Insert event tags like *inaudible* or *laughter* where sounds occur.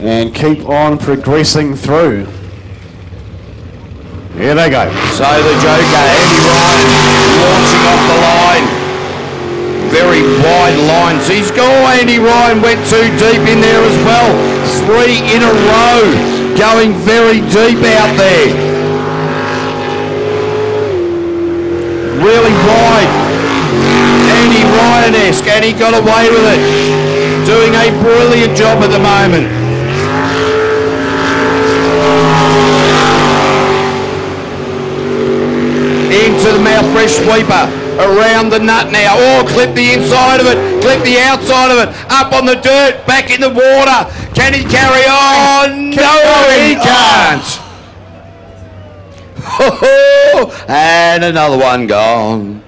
and keep on progressing through. Here they go. So the Joker, Andy Ryan, launching off the line. Very wide lines. He's gone. Andy Ryan went too deep in there as well. Three in a row, going very deep out there. Really wide. Andy Ryan-esque, and he got away with it. Doing a brilliant job at the moment. Fresh sweeper around the nut now. Oh, clip the inside of it, clip the outside of it, up on the dirt, back in the water. Can he carry on? No, he can't. Oh. *laughs* and another one gone.